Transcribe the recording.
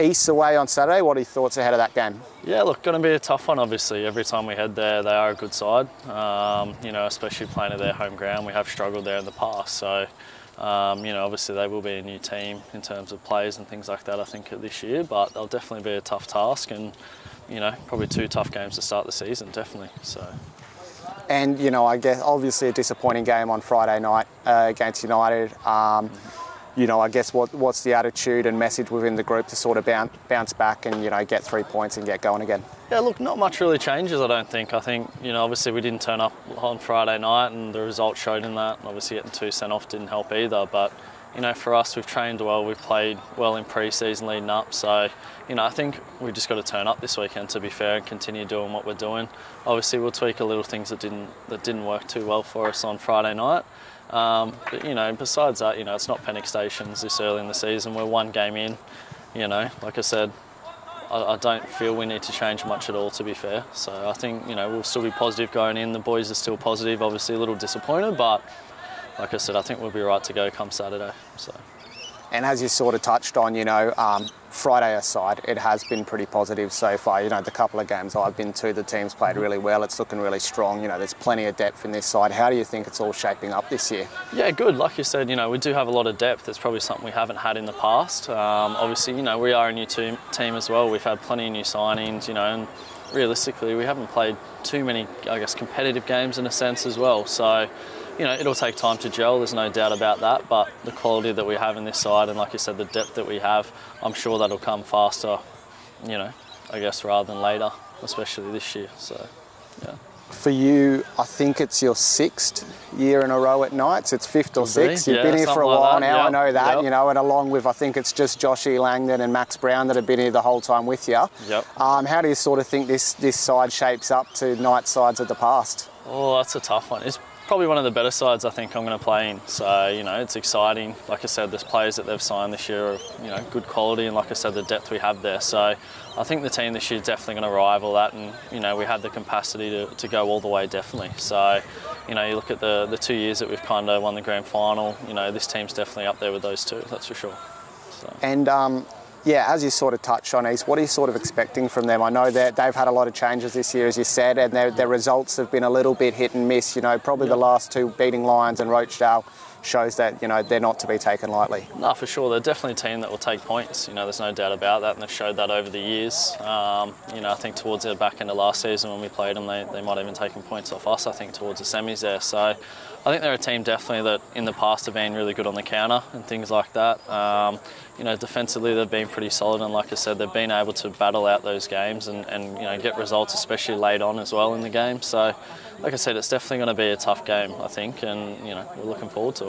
East away on Saturday. What are your thoughts ahead of that game? Yeah, look, going to be a tough one. Obviously, every time we head there, they are a good side. Um, you know, especially playing at their home ground, we have struggled there in the past. So, um, you know, obviously they will be a new team in terms of players and things like that. I think this year, but they'll definitely be a tough task, and you know, probably two tough games to start the season, definitely. So. And you know, I guess obviously a disappointing game on Friday night uh, against United. Um, you know, I guess what, what's the attitude and message within the group to sort of bounce, bounce back and you know get three points and get going again? Yeah, look, not much really changes. I don't think. I think you know, obviously we didn't turn up on Friday night, and the result showed in that. And obviously getting two sent off didn't help either. But you know, for us, we've trained well, we've played well in pre-season leading up. So, you know, I think we've just got to turn up this weekend to be fair and continue doing what we're doing. Obviously, we'll tweak a little things that didn't that didn't work too well for us on Friday night. Um, but you know, besides that, you know, it's not panic stations this early in the season. We're one game in. You know, like I said, I, I don't feel we need to change much at all. To be fair, so I think you know we'll still be positive going in. The boys are still positive. Obviously, a little disappointed, but like I said, I think we'll be right to go come Saturday. So. And as you sort of touched on, you know, um, Friday aside, it has been pretty positive so far. You know, the couple of games I've been to, the team's played really well. It's looking really strong. You know, there's plenty of depth in this side. How do you think it's all shaping up this year? Yeah, good. Like you said, you know, we do have a lot of depth. It's probably something we haven't had in the past. Um, obviously, you know, we are a new team, team as well. We've had plenty of new signings, you know, and realistically, we haven't played too many, I guess, competitive games in a sense as well. So, you know, it'll take time to gel, there's no doubt about that, but the quality that we have in this side and like you said, the depth that we have, I'm sure that'll come faster, you know, I guess rather than later, especially this year. So, yeah. For you, I think it's your sixth year in a row at Knights. It's fifth or sixth. You've yeah, been here for a while that. now. Yep. I know that, Yep. you know, and along with I think it's just Josh E. Langdon and Max Brown that have been here the whole time with you. Yep. Um, how do you sort of think this this side shapes up to Knights sides of the past? Oh, that's a tough one. It's probably one of the better sides I think I'm going to play in. So, you know, it's exciting. Like I said, there's players that they've signed this year are, you know, good quality and like I said, the depth we have there. So I think the team this year is definitely going to rival that and, you know, we have the capacity to, to go all the way definitely. So, you know, you look at the, the two years that we've kind of won the grand final, you know, this team's definitely up there with those two, that's for sure. So. And um, yeah, as you sort of touched on, East, what are you sort of expecting from them? I know that they've had a lot of changes this year, as you said, and their, their results have been a little bit hit and miss. You know, probably the last two beating Lions and Rochedale shows that you know they're not to be taken lightly. No, for sure. They're definitely a team that will take points. You know, there's no doubt about that, and they've showed that over the years. Um, you know, I think towards the back end of last season when we played them, they, they might have even taken points off us. I think towards the semis there. So, I think they're a team definitely that in the past have been really good on the counter and things like that. Um, you know, defensively they've been pretty solid, and like I said, they've been able to battle out those games and, and you know get results, especially late on as well in the game. So, like I said, it's definitely going to be a tough game, I think, and you know we're looking forward to it.